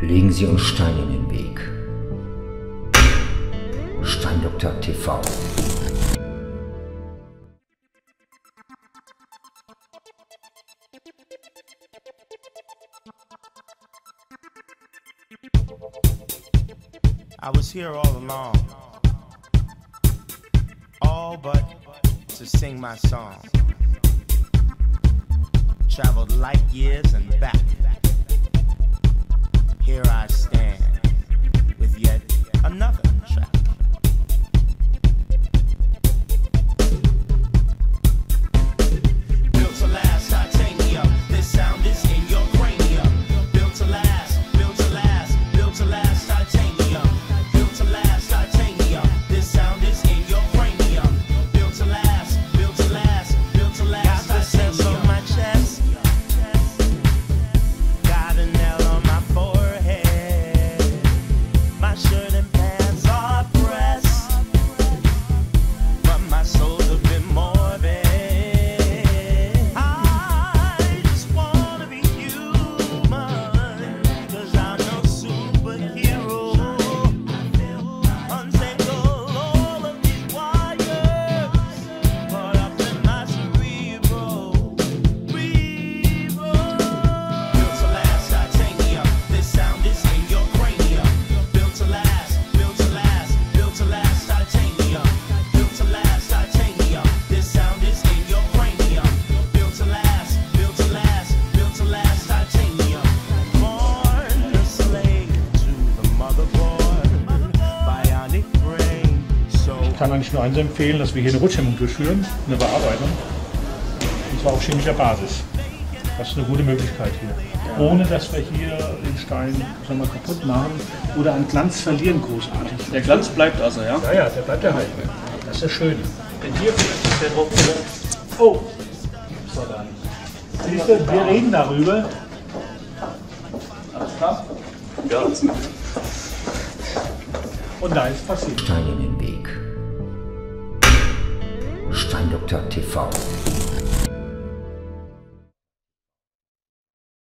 Legen Sie uns Steine in den Weg. Steindoktor TV. I was here all along, all but to sing my song. Traveled light years and back. Here I stand kann eigentlich nur eins empfehlen, dass wir hier eine Rutschhemmung durchführen, eine Bearbeitung. Und zwar auf chemischer Basis. Das ist eine gute Möglichkeit hier. Ohne dass wir hier den Stein sagen wir, kaputt machen oder an Glanz verlieren großartig. Der Glanz bleibt also, ja? Ja, ja, der bleibt erhalten. Das ist das Schöne. Denn hier ist der Druck. Oh! So dann. Siehst du, wir reden darüber. Alles klar? Ja. Und da ist passiert. Steine in den Weg. Steindoktor TV.